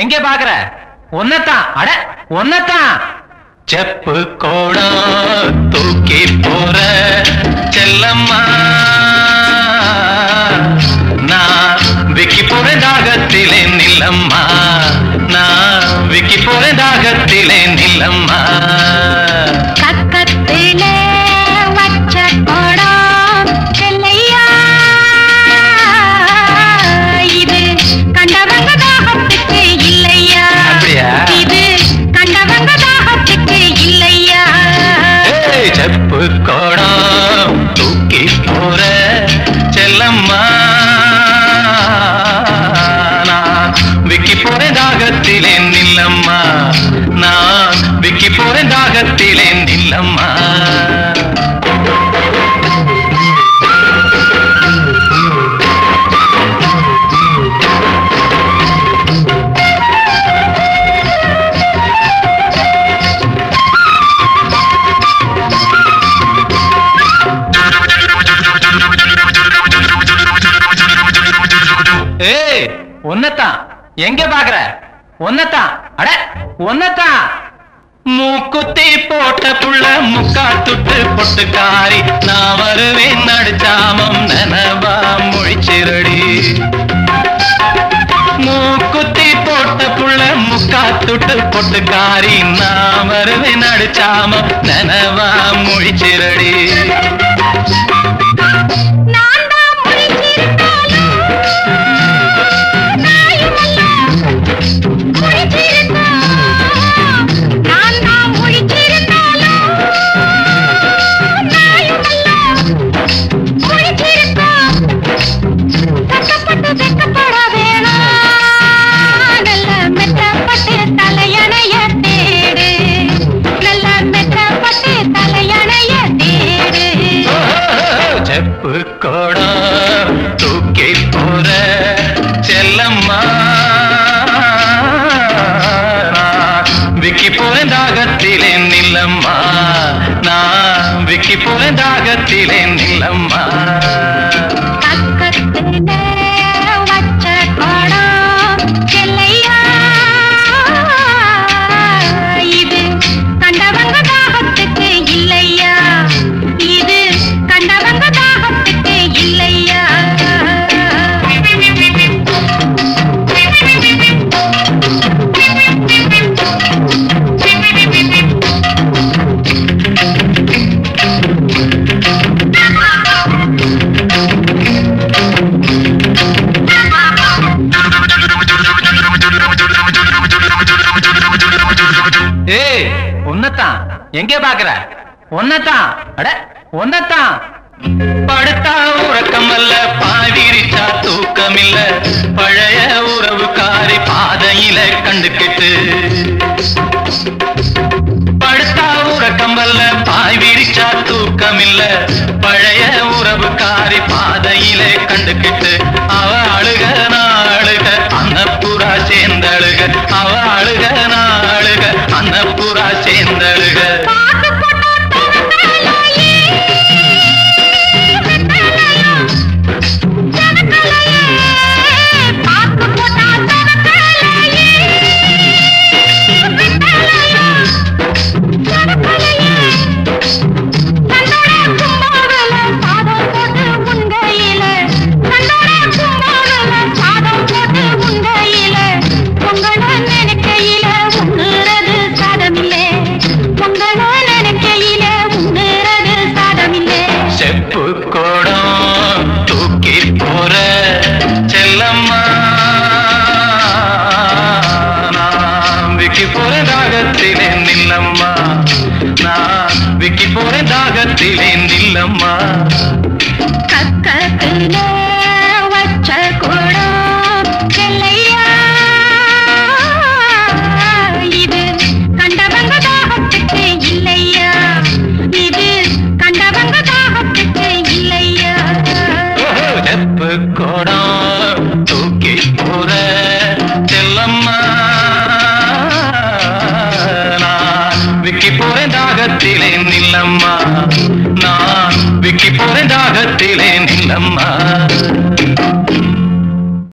எங்கே பாக்குற ஒன்னத்தான் அட ஒன்னத்தான் செப்பு கோடா தூக்கி போற செல்லம்மா. நான் விக்கி போற தாகத்திலே நில்லம்மா. நான் விக்கி போற தாகத்திலே நில்லம்மா. ஏய், தூக்கி போற செல்லம்மா. நான் விக்கி போறேன் தாகத்திலே நில்லம்மா. நான் விக்கி போறேன் தாகத்திலே நில்லம்மா. ஒன்னத்தான் எங்க பாக்குற? ஒன்னத்தான் அட ஒன்னத்தான் மூக்குத்தி போட்ட புள்ள முக்கா துட்டு பொட்டுக்காரி நான் வருவேன் நடுச்சாமம் நனவா முழிச்சிரடி. மூக்குத்தி போட்ட புள்ள முக்கா துட்டு பொட்டுக்காரி நான் வருவேன் நடுச்சாமம் நனவா முழிச்சிரடி. நான் போற தாகத்திலே ஏய் உன்னத்தான். எங்கே பாக்குற உன்னத்தான். அட உன்னத்தான். படுத்தா உறக்கம் அல்ல பாடிரிச்சா தூக்கம் இல்ல பழைய உறவுக்காரி பாதையில கண்டு கெட்டு படுத்தா உறக்கம் அல்ல பாய் விரிச்சா தூக்கம் இல்ல பழைய உறவுக்காரி பாதையில கண்டு கெட்டு அவ அழுக நில்லம்மா. நான் விக்கி போற தாகத்திலே நில்லம்மா. விக்கி போற தாகத்திலே நில்லம்மா. நான் விக்கி போற தாகத்திலே நில்லம்மா.